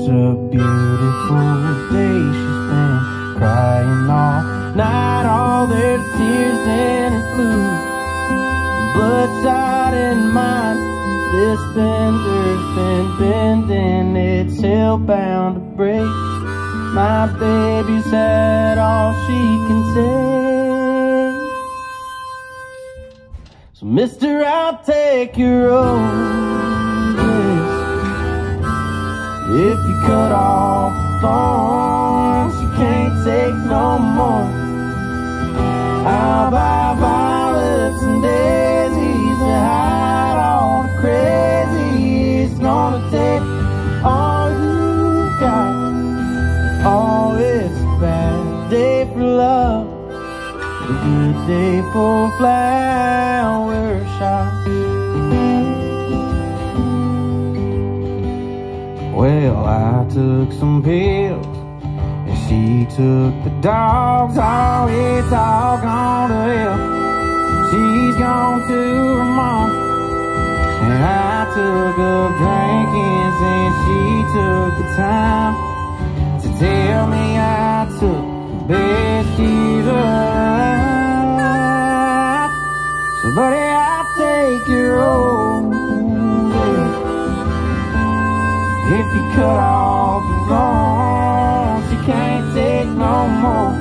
It's a beautiful day, she's been crying all night, all their tears in her blue. Bloodshot in mine, this bender's been bending, it's hellbound to break. My baby's had all she can take. So mister, I'll take your own. You cut off thorns, you can't take no more. I'll buy violets and daisies to hide all the crazy. It's gonna take all you got. Oh, it's a bad day for love, a good day for flower shots. Well, I took some pills and she took the dogs. Oh, it's all gone to hell. She's gone to her mom. And I took up drinking since she took the time to tell me I You cut off thorns, you can't take no more.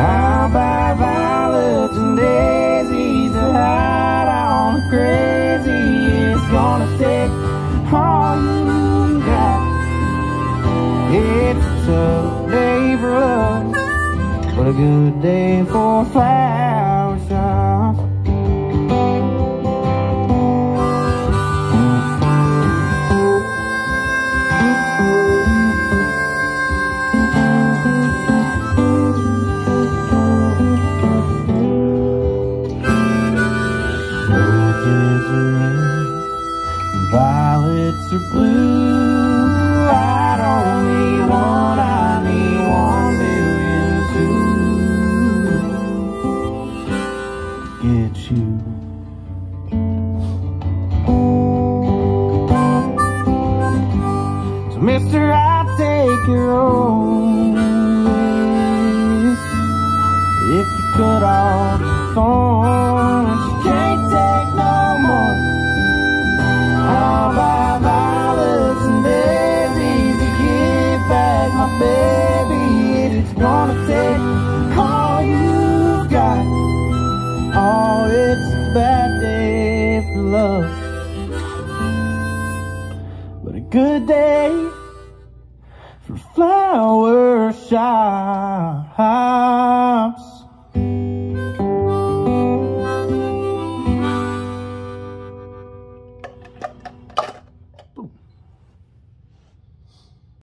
I'll buy violets and daisies to hide on the crazy. It's gonna take all you got. It's a tough day for love, but a good day for flower are blue. I don't need one, I need one million to get you. So, mister, I take your own. If you cut off the thorns, good day for flower shop.